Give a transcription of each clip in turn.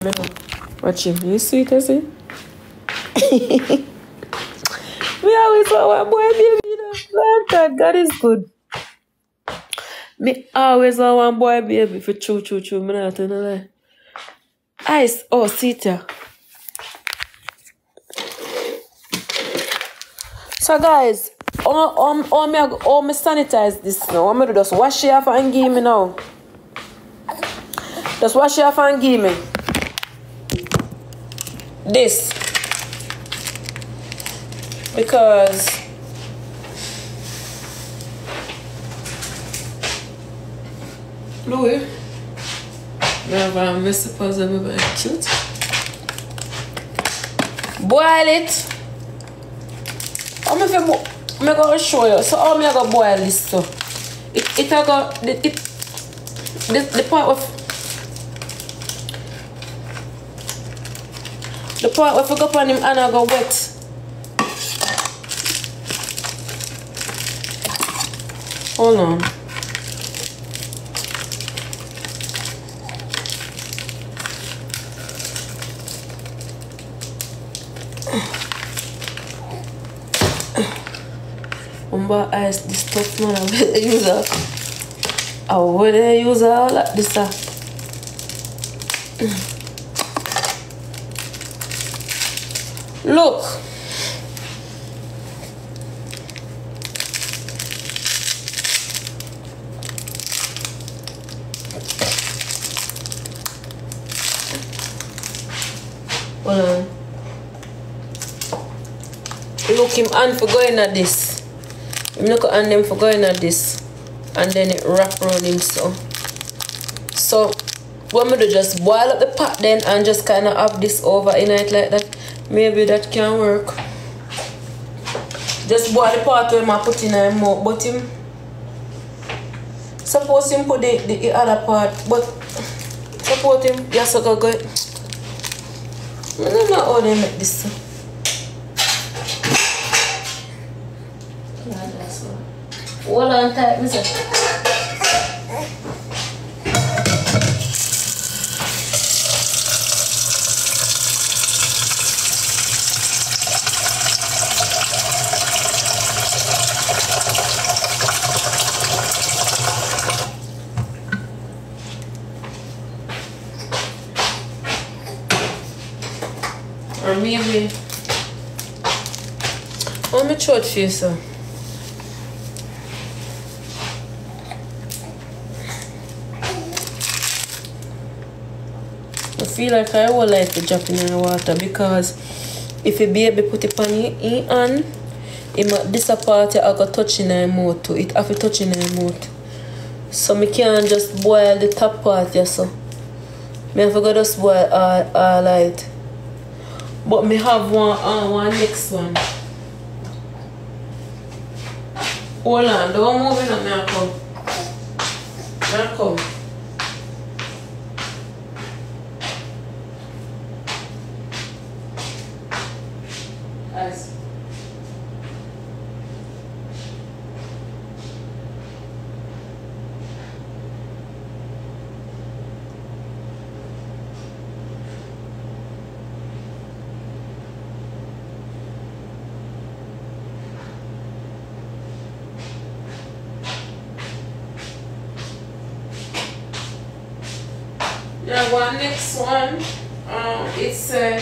Watch him. You sweet, you see? me always want one boy baby, you know. God, God is good. Me always want one boy baby for true, true, true. Me not no lie. Ice. Oh, Sita. So guys, how, how, how, me, how me sanitize this now? Me do just wash it off and give me now? Just wash it off and give me. this. Because Louie never I'm supposed to be very cute. Boil it. I'm going to show you so I'm going to boil this so. It, it, it, it, it the, the point of I go on him and I go wet. Hold on. Umba ice this stuff man I will use a I will use all like this uh. Look Hold on. Look him hand for going at this. Him look hand them for going at this. And then it wrap around him so. So what me do just boil up the pot then and just kinda have this over in it like that. Maybe that can work. Just boil the part where I put in a mouth, but him suppose him put the, the other part, but suppose him yes I go go. I don't know how they make this. Hold on tight, mister. Or maybe. Oh, my throat feel so. I feel like I would like to drop in the water because if a baby put it on in hand, it might a part I got touch in her mouth too. It have to touch in her mouth. So me can't just boil the top part yeah so. Me have to just boil all light. But me have one uh, one next one. Hold on, don't move it on, Malcolm. Malcolm. One next one. Um, it's uh,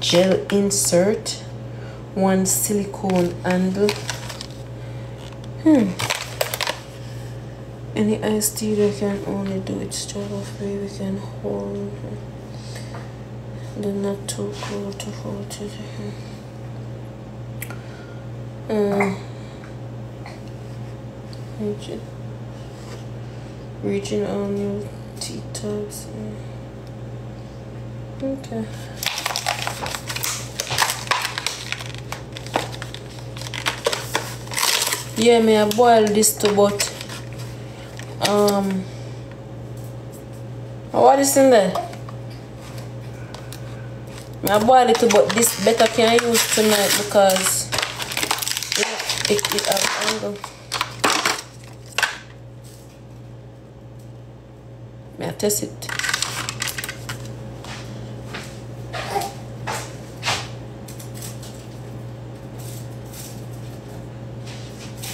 gel insert, one silicone handle. Hmm. Any iced tea that can only do its struggle free, we can hold. They're not too cold to hold to the um, reaching, reaching on your tea. Okay. Yeah, me I boil this too, but Um, what is in there? I boil it but this better can I use tonight because it, it, it have angle. May I test it?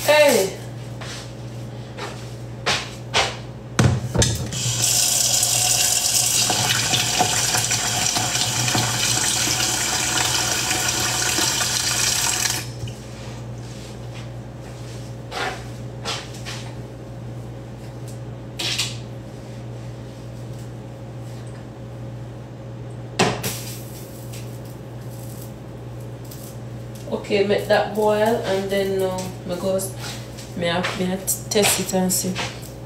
Hey! Okay, make that boil and then now uh, me have me have to test it and see.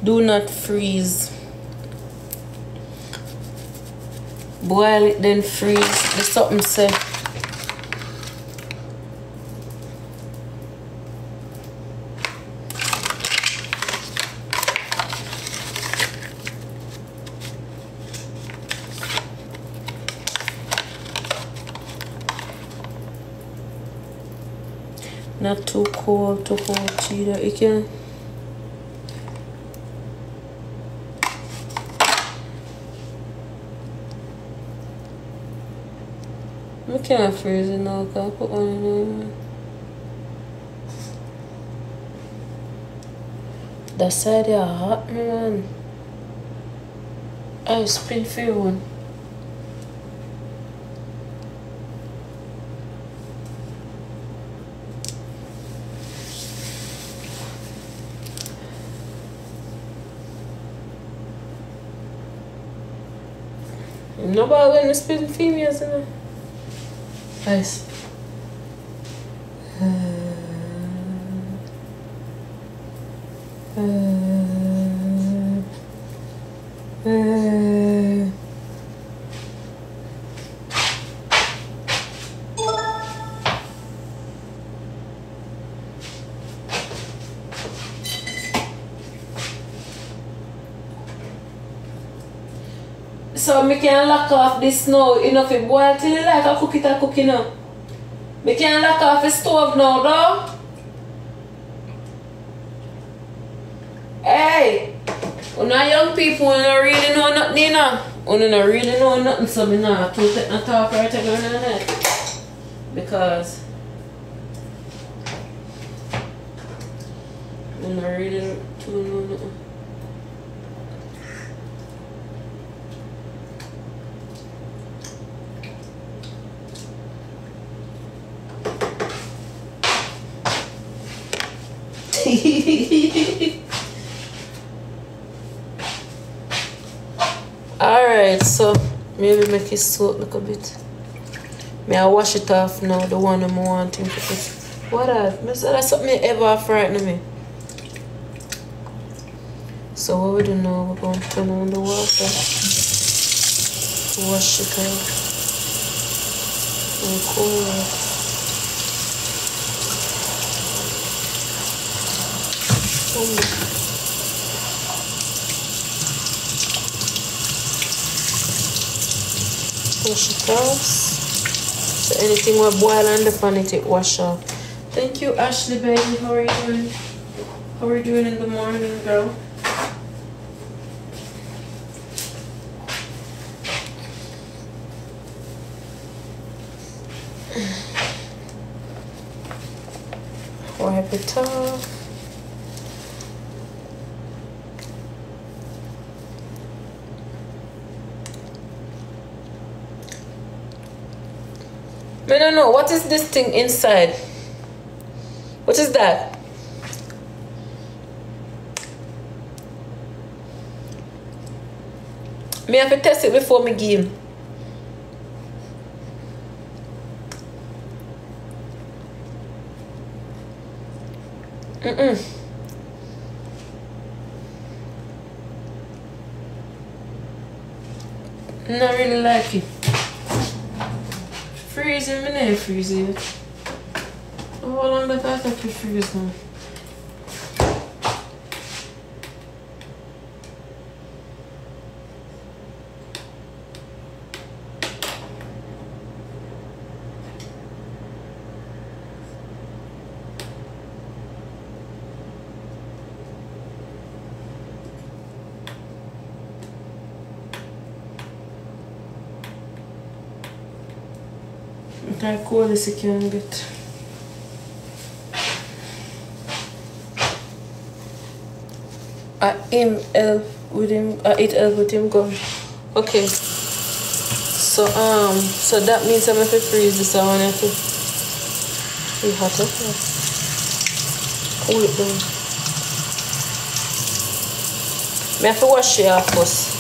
Do not freeze. Boil it then freeze. The something say. Too cold to hold cheetah you can I can't freeze it now, I put one in there. That side is hot man. I spin for one. Nobody letting the spitting females in there. Nice. So me can lock off this now, you know, if it boil till you like, I cook it, I cook it now. Me can lock off the stove now, though. Hey! Know, young people, don't really know nothing, you know. Don't really know nothing, so me not to take no talk right again and that. Because don't really to know nothing. Alright, so maybe make it soak a little bit. May I wash it off now, the one I'm wanting to put. What else? Said that's something ever frightened me. So what we do now, we're going to turn on the water. Wash it out. And cool it. Wash it off. So anything will boil on the pan, it wash off. Thank you, Ashley, baby. How are you doing? How are you doing in the morning, girl? Wipe it off. I don't know. What is this thing inside? What is that? Me have to test it before me him. Mm-mm. Not really like it. Freezer, men är freezer. Hur long does that take to Like coolest you can get. I am help with him I eat help with him go. Okay. So um so that means I'm to freeze this I want to be hot up. Cool it down. I have to wash it off first.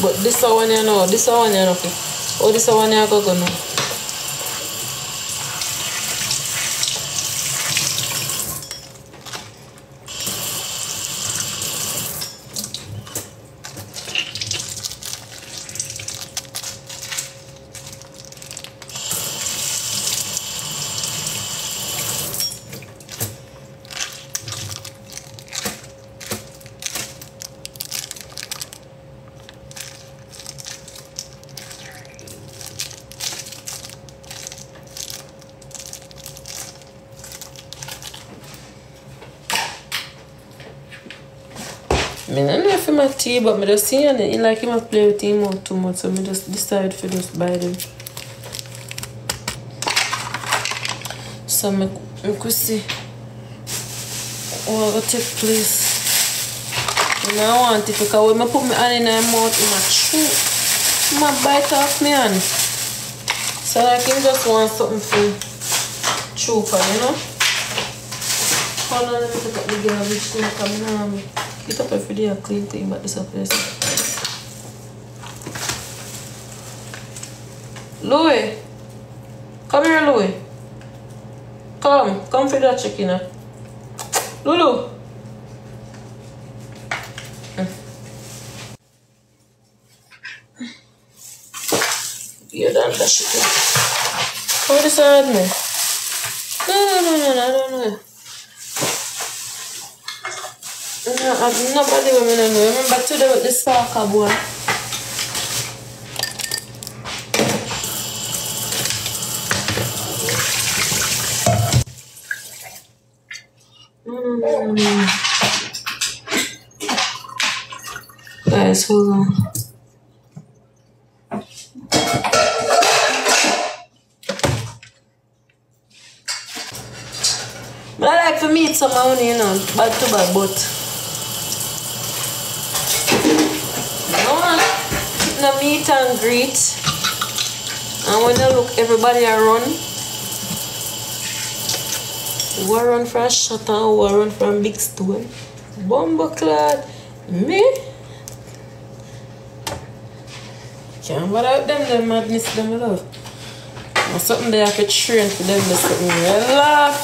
But this one you know, this one you know. Oh, this one you go go a tea, but I just see and it like him a play with him out too much, so I just decide to just buy them. So I, I could see what will take place. And I want it because when I put my hand in my mouth, a chew. A bite off my hand. So like him just want something to chew for, you know? Hold on, let me take up the garbage thing coming on. Day and clean thing, this up place. Louis! Come here, Louis. Come, come for that chicken. Lulu! You done that chicken. What is that, man? No, no, no, no, no, I. No, I'm nobody women don't know. Remember today with the soccer boy. Mm. Guys, hold on. But I like to meet someone, you know, bad to bad, but no one no meet and greet. And when you look everybody around, a run from Shutter, who run from Big Stone, Bumbo clad, me. Can't bother with them, them madness, them I love. Something they have to train for them, there's something they laugh.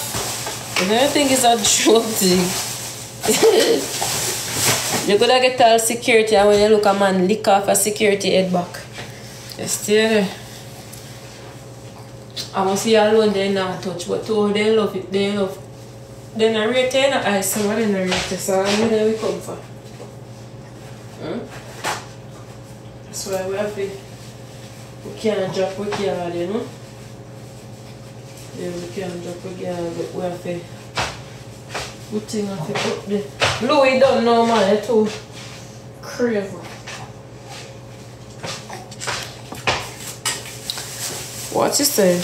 And everything is a joke thing. you could have get all security and when you look a man lick off a security head back. You there. I must see alone they not touch, but two they love it, they love. They not rate you, not I some of them not rate so I know where we come from. Hmm? That's why we have to, we can't drop we can't, you know? Yeah, we can't drop girl, but we have to put thing have to put the Louis don't know man, they too crazy. What you say?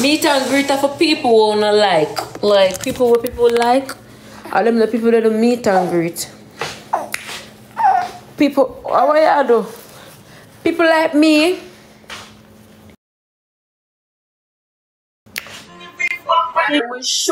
Meet and greet are for people who wanna like. Like people what people like are them the people that do meet and greet. People how you do? People like me. Show